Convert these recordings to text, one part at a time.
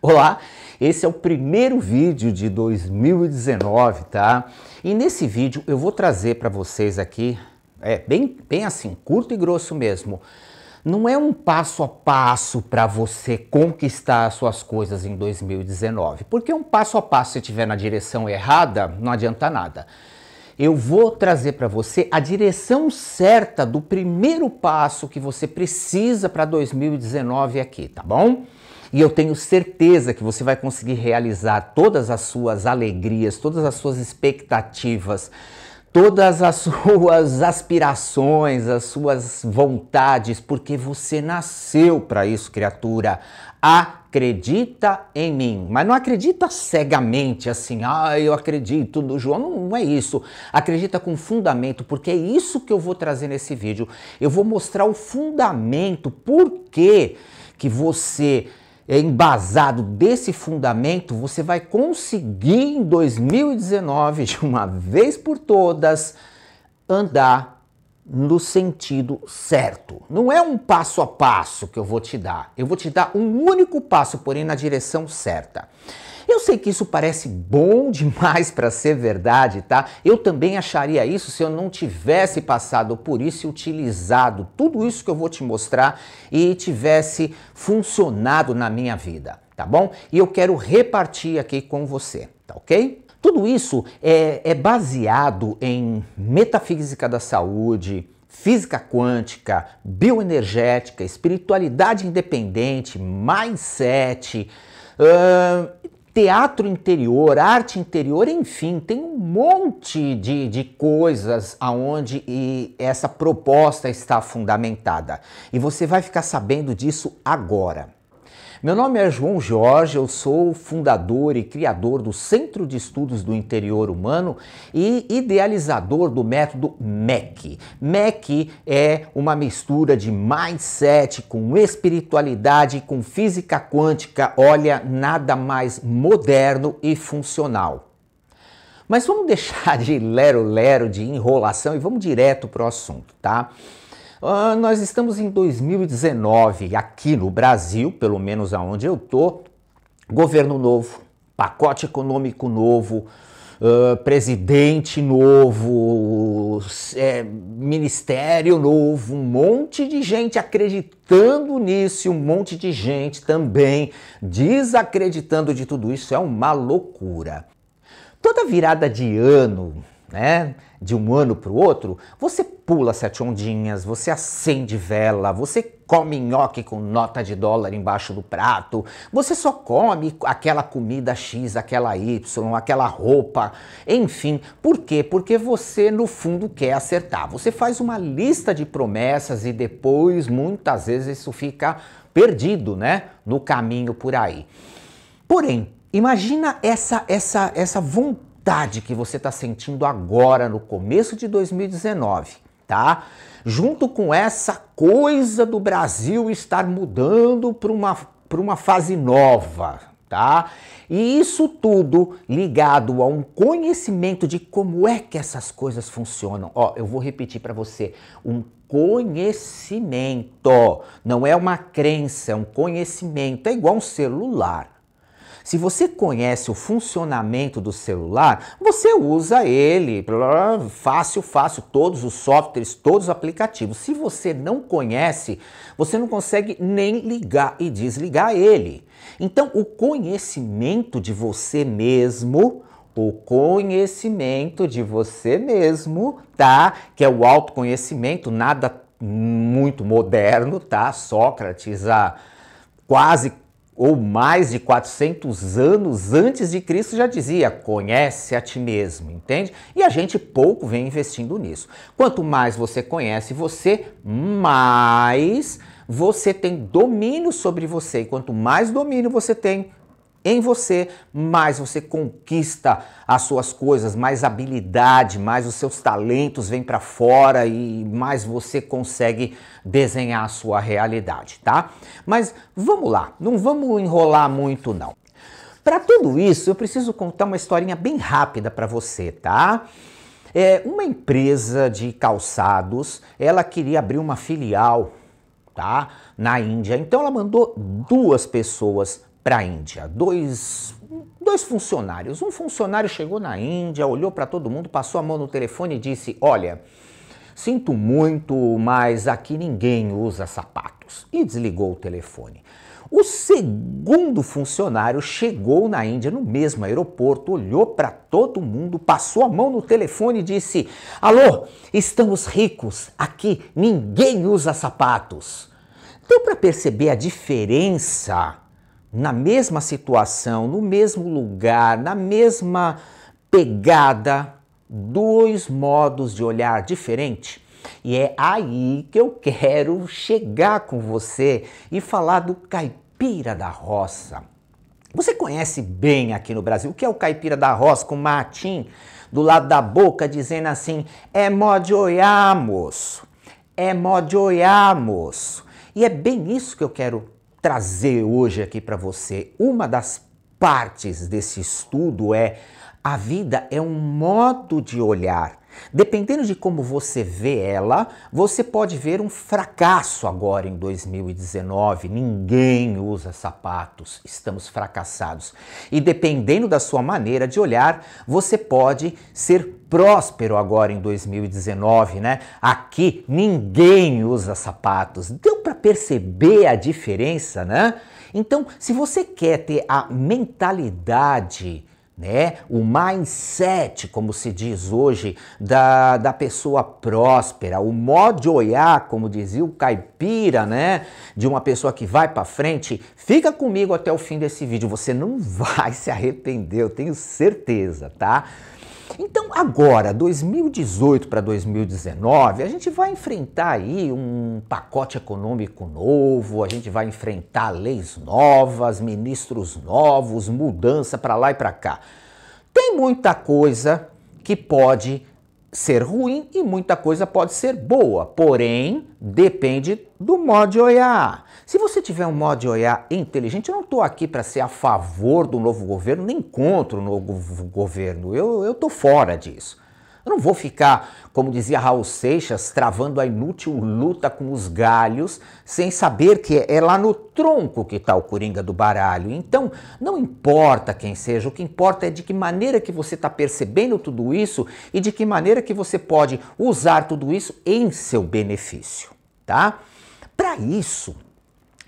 Olá, esse é o primeiro vídeo de 2019, tá? E nesse vídeo eu vou trazer para vocês aqui, é bem, bem assim, curto e grosso mesmo. Não é um passo a passo para você conquistar as suas coisas em 2019, porque um passo a passo se estiver na direção errada, não adianta nada. Eu vou trazer para você a direção certa do primeiro passo que você precisa para 2019 aqui, tá bom? E eu tenho certeza que você vai conseguir realizar todas as suas alegrias, todas as suas expectativas, todas as suas aspirações, as suas vontades, porque você nasceu para isso, criatura. Acredita em mim, mas não acredita cegamente assim, ah, eu acredito no João, não, não é isso. Acredita com fundamento, porque é isso que eu vou trazer nesse vídeo. Eu vou mostrar o fundamento, por que que você é embasado desse fundamento, você vai conseguir em 2019, de uma vez por todas, andar no sentido certo. Não é um passo a passo que eu vou te dar. Eu vou te dar um único passo, porém na direção certa. Eu sei que isso parece bom demais para ser verdade, tá? Eu também acharia isso se eu não tivesse passado por isso e utilizado tudo isso que eu vou te mostrar e tivesse funcionado na minha vida, tá bom? E eu quero repartir aqui com você, tá ok? Tudo isso é, é baseado em metafísica da saúde, física quântica, bioenergética, espiritualidade independente, mindset, uh, teatro interior, arte interior, enfim, tem um monte de, de coisas aonde essa proposta está fundamentada. E você vai ficar sabendo disso agora. Meu nome é João Jorge, eu sou fundador e criador do Centro de Estudos do Interior Humano e idealizador do método MEC. MEC é uma mistura de mindset com espiritualidade, com física quântica, olha, nada mais moderno e funcional. Mas vamos deixar de lero-lero, de enrolação e vamos direto para o assunto, tá? Uh, nós estamos em 2019 aqui no Brasil, pelo menos aonde eu tô, governo novo, pacote econômico novo, uh, presidente novo, é, ministério novo, um monte de gente acreditando nisso, um monte de gente também desacreditando de tudo isso. É uma loucura. Toda virada de ano, né? De um ano para o outro, você pula sete ondinhas, você acende vela, você come nhoque com nota de dólar embaixo do prato, você só come aquela comida X, aquela Y, aquela roupa, enfim. Por quê? Porque você no fundo quer acertar. Você faz uma lista de promessas e depois muitas vezes isso fica perdido, né? No caminho por aí. Porém, imagina essa essa essa vontade vontade que você está sentindo agora no começo de 2019, tá? Junto com essa coisa do Brasil estar mudando para uma, uma fase nova, tá? E isso tudo ligado a um conhecimento de como é que essas coisas funcionam. Ó, eu vou repetir para você, um conhecimento, não é uma crença, é um conhecimento, é igual um celular. Se você conhece o funcionamento do celular, você usa ele, fácil, fácil, todos os softwares, todos os aplicativos. Se você não conhece, você não consegue nem ligar e desligar ele. Então, o conhecimento de você mesmo, o conhecimento de você mesmo, tá? Que é o autoconhecimento, nada muito moderno, tá? Sócrates há quase ou mais de 400 anos antes de Cristo já dizia: conhece a ti mesmo, entende? E a gente pouco vem investindo nisso. Quanto mais você conhece você, mais você tem domínio sobre você. E quanto mais domínio você tem, em você, mais você conquista as suas coisas, mais habilidade, mais os seus talentos vêm para fora e mais você consegue desenhar a sua realidade, tá? Mas vamos lá, não vamos enrolar muito não. Para tudo isso, eu preciso contar uma historinha bem rápida para você, tá? É, uma empresa de calçados, ela queria abrir uma filial, tá? Na Índia. Então ela mandou duas pessoas para a Índia. Dois, dois funcionários. Um funcionário chegou na Índia, olhou para todo mundo, passou a mão no telefone e disse: Olha, sinto muito, mas aqui ninguém usa sapatos. E desligou o telefone. O segundo funcionário chegou na Índia no mesmo aeroporto, olhou para todo mundo, passou a mão no telefone e disse: Alô, estamos ricos, aqui ninguém usa sapatos. Deu para perceber a diferença na mesma situação, no mesmo lugar, na mesma pegada, dois modos de olhar diferente? E é aí que eu quero chegar com você e falar do caipira da roça. Você conhece bem aqui no Brasil o que é o caipira da roça com matim do lado da boca dizendo assim: é mó de olhar, moço. É mó de olhar, moço. E é bem isso que eu quero trazer hoje aqui para você. Uma das partes desse estudo é a vida é um modo de olhar. Dependendo de como você vê ela, você pode ver um fracasso agora em 2019. Ninguém usa sapatos, estamos fracassados. E dependendo da sua maneira de olhar, você pode ser próspero agora em 2019, né? Aqui ninguém usa sapatos. Deu para perceber a diferença, né? Então, se você quer ter a mentalidade né? O mindset, como se diz hoje, da, da pessoa próspera, o modo de olhar, como dizia o caipira, né? De uma pessoa que vai para frente. Fica comigo até o fim desse vídeo, você não vai se arrepender, eu tenho certeza, tá? Então, agora, 2018 para 2019, a gente vai enfrentar aí um pacote econômico novo, a gente vai enfrentar leis novas, ministros novos, mudança para lá e para cá. Tem muita coisa que pode ser ruim e muita coisa pode ser boa, porém depende do modo de olhar. Se você tiver um modo de olhar inteligente, eu não estou aqui para ser a favor do novo governo nem contra o novo governo, eu estou fora disso. Eu não vou ficar, como dizia Raul Seixas, travando a inútil luta com os galhos, sem saber que é lá no tronco que está o coringa do baralho. Então, não importa quem seja, o que importa é de que maneira que você está percebendo tudo isso e de que maneira que você pode usar tudo isso em seu benefício, tá? Para isso,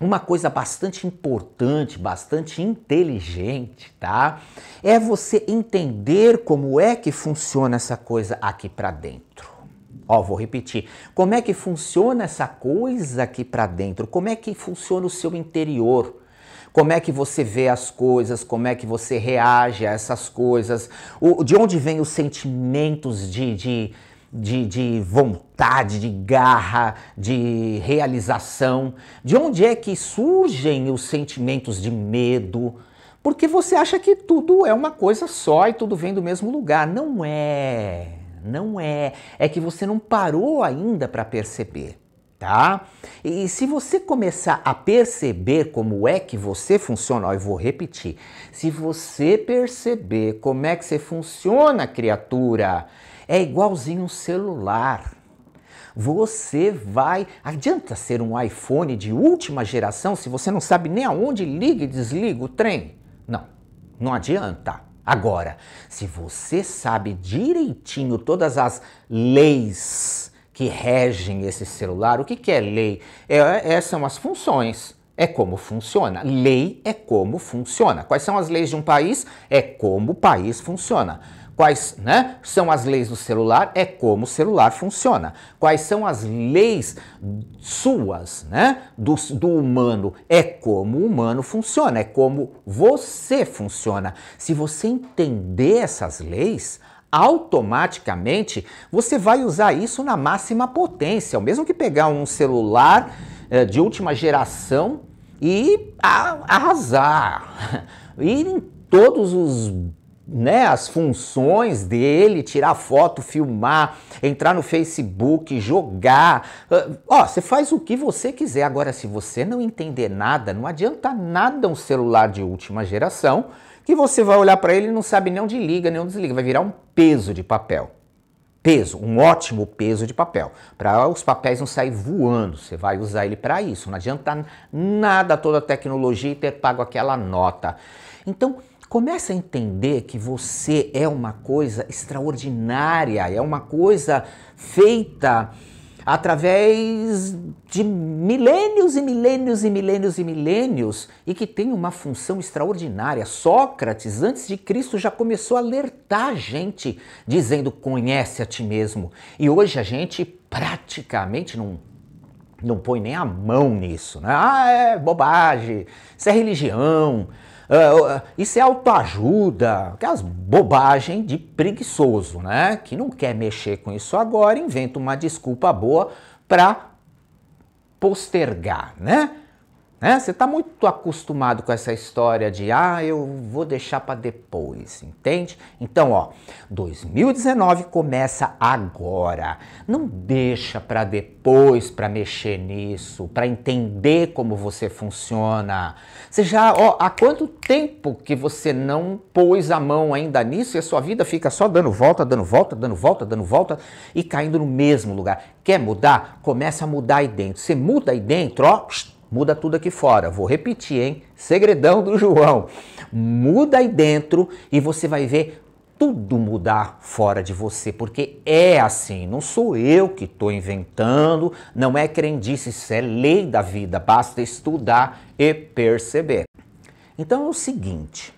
uma coisa bastante importante, bastante inteligente, tá? É você entender como é que funciona essa coisa aqui para dentro. Ó, vou repetir. Como é que funciona essa coisa aqui para dentro? Como é que funciona o seu interior? Como é que você vê as coisas? Como é que você reage a essas coisas? O, de onde vêm os sentimentos de, de de, de vontade, de garra, de realização? De onde é que surgem os sentimentos de medo? Porque você acha que tudo é uma coisa só e tudo vem do mesmo lugar. Não é. Não é. É que você não parou ainda para perceber. Tá? E se você começar a perceber como é que você funciona, ó, eu vou repetir. Se você perceber como é que você funciona, criatura, é igualzinho um celular. Você vai. Adianta ser um iPhone de última geração se você não sabe nem aonde liga e desliga o trem? Não, não adianta. Agora, se você sabe direitinho todas as leis que regem esse celular, o que, que é lei? É, é, são as funções. É como funciona. Lei é como funciona. Quais são as leis de um país? É como o país funciona. Quais né, são as leis do celular? É como o celular funciona. Quais são as leis suas, né, do, do humano? É como o humano funciona, é como você funciona. Se você entender essas leis, automaticamente você vai usar isso na máxima potência. O mesmo que pegar um celular eh, de última geração e arrasar, ir em todos os né, as funções dele, tirar foto, filmar, entrar no Facebook, jogar. Ah, ó, você faz o que você quiser. Agora, se você não entender nada, não adianta nada um celular de última geração que você vai olhar para ele e não sabe nem onde liga, nem onde desliga. Vai virar um peso de papel. peso, um ótimo peso de papel, para os papéis não sair voando. Você vai usar ele para isso. Não adianta nada toda a tecnologia e ter pago aquela nota. Então, comece a entender que você é uma coisa extraordinária, é uma coisa feita através de milênios e milênios e milênios e milênios e que tem uma função extraordinária. Sócrates, antes de Cristo, já começou a alertar a gente, dizendo: conhece a ti mesmo. E hoje a gente praticamente não não põe nem a mão nisso, né? Ah, é bobagem, isso é religião, Uh, isso é autoajuda, aquelas bobagens de preguiçoso, né? Que não quer mexer com isso agora, inventa uma desculpa boa para postergar, né? Né? Você está muito acostumado com essa história de ah, eu vou deixar para depois, entende? Então, ó, 2019 começa agora. Não deixa para depois para mexer nisso, para entender como você funciona. Você já, ó, há quanto tempo que você não pôs a mão ainda nisso e a sua vida fica só dando volta, dando volta, dando volta, dando volta e caindo no mesmo lugar? Quer mudar? Começa a mudar aí dentro. Você muda aí dentro, ó, muda tudo aqui fora. Vou repetir, hein? Segredão do João. Muda aí dentro e você vai ver tudo mudar fora de você, porque é assim, não sou eu que estou inventando, não é crendice, isso é lei da vida, basta estudar e perceber. Então é o seguinte,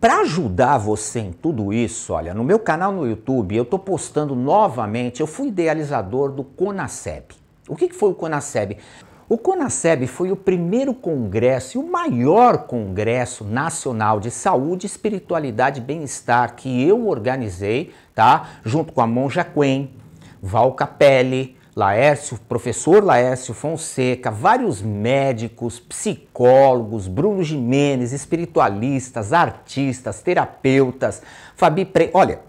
para ajudar você em tudo isso, olha, no meu canal no YouTube eu estou postando novamente, eu fui idealizador do Conaceb. O que foi o Conaceb? O CONASEB foi o primeiro congresso e o maior congresso nacional de saúde, espiritualidade e bem-estar que eu organizei, tá? Junto com a Monja Quen, Val Capelli, Laércio, professor Laércio Fonseca, vários médicos, psicólogos, Bruno Jimenez, espiritualistas, artistas, terapeutas, Fabi Pre... Olha,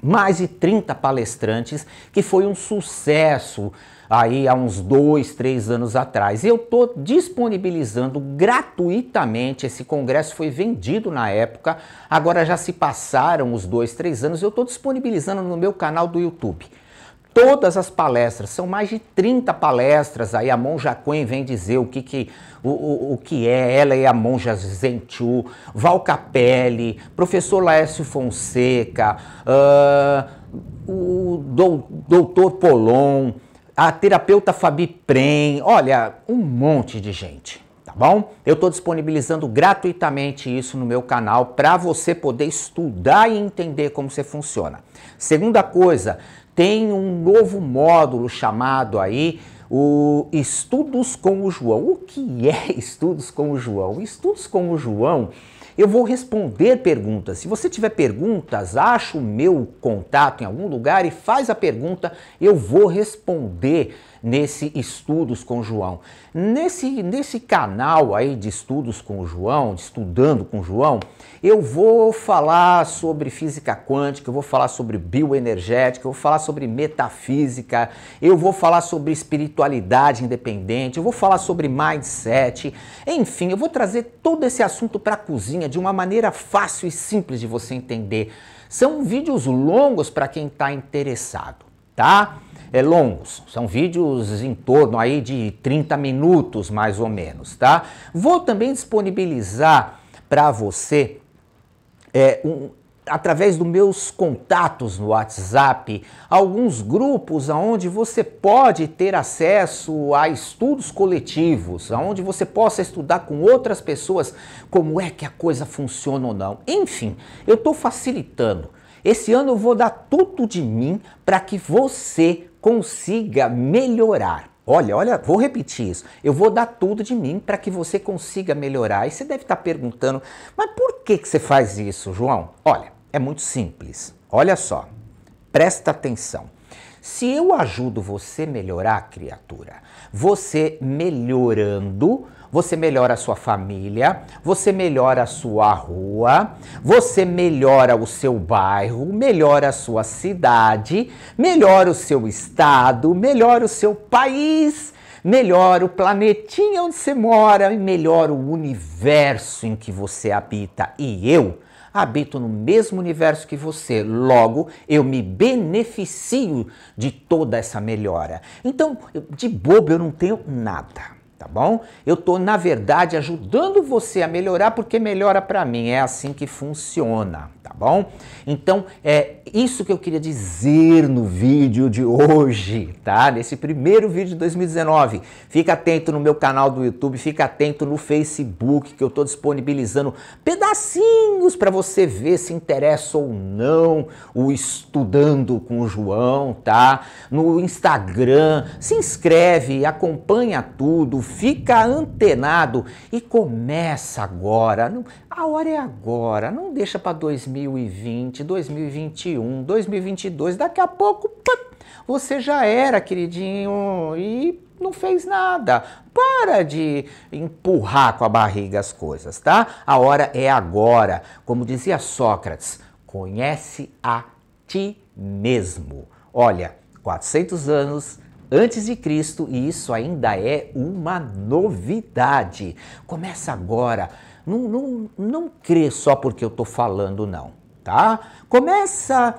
mais de 30 palestrantes que foi um sucesso aí há uns dois, três anos atrás. Eu estou disponibilizando gratuitamente. Esse congresso foi vendido na época, agora já se passaram os dois, três anos. Eu estou disponibilizando no meu canal do YouTube. Todas as palestras, são mais de 30 palestras. Aí a Monja Quen vem dizer o que, que, o, o, o que é, ela e a Monja Zenchu, Val Capelli, professor Laércio Fonseca, uh, o doutor Polon, a terapeuta Fabi Prem, olha, um monte de gente, tá bom? Eu estou disponibilizando gratuitamente isso no meu canal para você poder estudar e entender como você funciona. Segunda coisa, tem um novo módulo chamado aí o Estudos com o João. O que é Estudos com o João? Estudos com o João eu vou responder perguntas. Se você tiver perguntas, acha o meu contato em algum lugar e faz a pergunta, eu vou responder nesse Estudos com João. Nesse, nesse canal aí de Estudos com João, de Estudando com João, eu vou falar sobre física quântica, eu vou falar sobre bioenergética, eu vou falar sobre metafísica, eu vou falar sobre espiritualidade independente, eu vou falar sobre mindset, enfim, eu vou trazer todo esse assunto para a cozinha de uma maneira fácil e simples de você entender. São vídeos longos para quem está interessado, tá? é, longos, são vídeos em torno aí de 30 minutos mais ou menos, tá? Vou também disponibilizar para você é, um, através dos meus contatos no WhatsApp, alguns grupos onde você pode ter acesso a estudos coletivos, onde você possa estudar com outras pessoas como é que a coisa funciona ou não. Enfim, eu estou facilitando. Esse ano eu vou dar tudo de mim para que você consiga melhorar. Olha, olha, vou repetir isso. Eu vou dar tudo de mim para que você consiga melhorar. E você deve estar perguntando, mas por que, que você faz isso, João? Olha, é muito simples. Olha só, presta atenção. Se eu ajudo você a melhorar, criatura, você melhorando, você melhora a sua família, você melhora a sua rua, você melhora o seu bairro, melhora a sua cidade, melhora o seu estado, melhora o seu país, melhora o planetinha onde você mora e melhora o universo em que você habita. E eu habito no mesmo universo que você, logo eu me beneficio de toda essa melhora. Então, de bobo eu não tenho nada tá bom? Eu estou, na verdade, ajudando você a melhorar porque melhora para mim, é assim que funciona bom? Então, é isso que eu queria dizer no vídeo de hoje, tá? Nesse primeiro vídeo de 2019. Fica atento no meu canal do YouTube, fica atento no Facebook, que eu estou disponibilizando pedacinhos para você ver se interessa ou não o Estudando com o João, tá? No Instagram, se inscreve, acompanha tudo, fica antenado e começa agora. A hora é agora, não deixa para 2020, 2021, 2022, daqui a pouco você já era, queridinho, e não fez nada. Para de empurrar com a barriga as coisas, tá? A hora é agora. Como dizia Sócrates, conhece a ti mesmo. Olha, 400 anos antes de Cristo e isso ainda é uma novidade. Começa agora não, não, não crê só porque eu estou falando, não, tá? Começa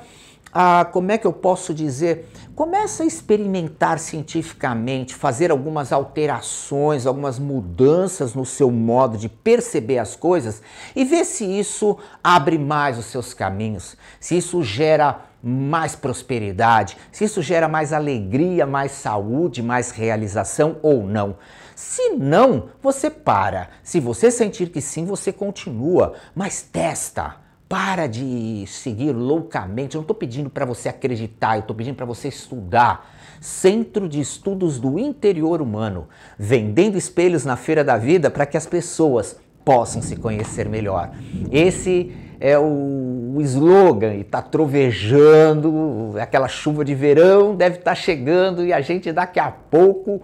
a, como é que eu posso dizer? Começa a experimentar cientificamente, fazer algumas alterações, algumas mudanças no seu modo de perceber as coisas e ver se isso abre mais os seus caminhos, se isso gera mais prosperidade, se isso gera mais alegria, mais saúde, mais realização ou não. Se não, você para. Se você sentir que sim, você continua, mas testa. Para de seguir loucamente. Eu não estou pedindo para você acreditar, eu estou pedindo para você estudar. Centro de Estudos do Interior Humano, vendendo espelhos na Feira da Vida para que as pessoas possam se conhecer melhor. Esse é o, o slogan e está trovejando, aquela chuva de verão deve estar tá chegando e a gente daqui a pouco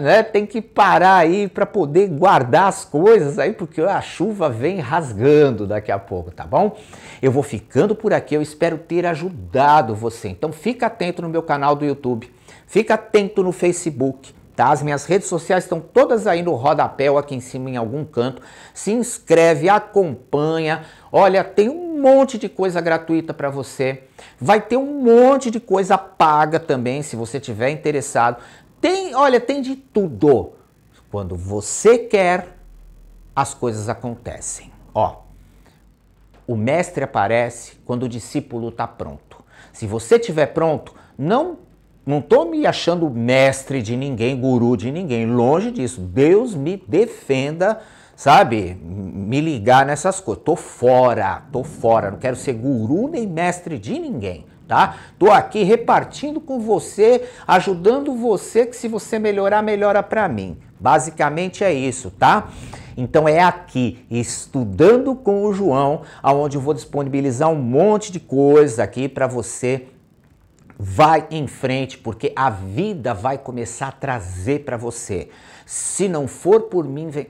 né, tem que parar aí para poder guardar as coisas aí, porque a chuva vem rasgando daqui a pouco, tá bom? Eu vou ficando por aqui, eu espero ter ajudado você. Então fica atento no meu canal do YouTube, fica atento no Facebook. Tá? As minhas redes sociais estão todas aí no rodapé ou aqui em cima em algum canto. Se inscreve, acompanha. Olha, tem um monte de coisa gratuita para você. Vai ter um monte de coisa paga também, se você tiver interessado. Tem, olha, tem de tudo. Quando você quer, as coisas acontecem. Ó, o mestre aparece quando o discípulo está pronto. Se você estiver pronto, não não estou me achando mestre de ninguém, guru de ninguém, longe disso. Deus me defenda, sabe? Me ligar nessas coisas. Tô fora, tô fora. Não quero ser guru nem mestre de ninguém tá? Tô aqui repartindo com você, ajudando você que se você melhorar, melhora para mim. Basicamente é isso, tá? Então é aqui, estudando com o João, aonde eu vou disponibilizar um monte de coisa aqui para você vai em frente, porque a vida vai começar a trazer para você. Se não for por mim, vem.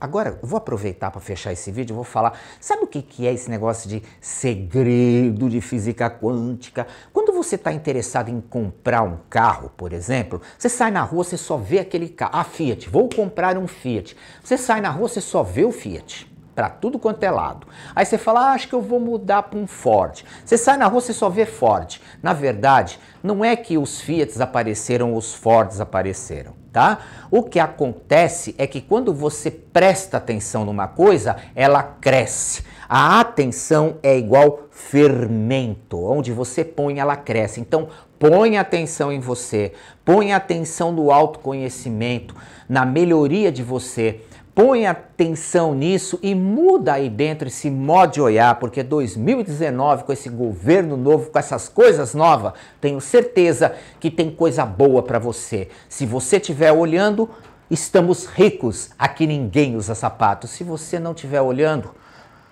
Agora, vou aproveitar para fechar esse vídeo, vou falar. Sabe o que, que é esse negócio de segredo de física quântica? Quando você está interessado em comprar um carro, por exemplo, você sai na rua, você só vê aquele carro. Ah, Fiat, vou comprar um Fiat. Você sai na rua, você só vê o Fiat para tudo quanto é lado. Aí você fala, ah, acho que eu vou mudar para um Ford. Você sai na rua, você só vê Ford. Na verdade, não é que os Fiats apareceram, os Fords apareceram, tá? O que acontece é que quando você presta atenção numa coisa, ela cresce. A atenção é igual fermento, onde você põe, ela cresce. Então, põe atenção em você, põe atenção no autoconhecimento, na melhoria de você Põe atenção nisso e muda aí dentro esse modo de olhar, porque 2019, com esse governo novo, com essas coisas novas, tenho certeza que tem coisa boa para você. Se você estiver olhando, estamos ricos. Aqui ninguém usa sapato. Se você não estiver olhando,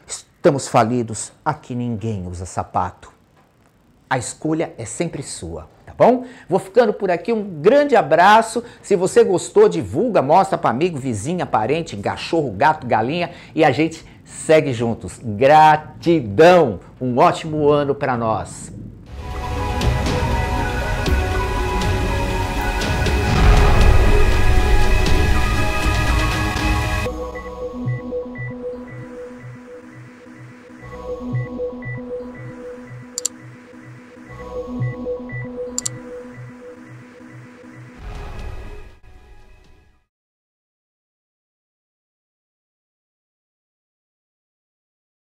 estamos falidos. Aqui ninguém usa sapato. A escolha é sempre sua bom? Vou ficando por aqui, um grande abraço. Se você gostou, divulga, mostra para amigo, vizinha, parente, cachorro, gato, galinha e a gente segue juntos. Gratidão! Um ótimo ano para nós.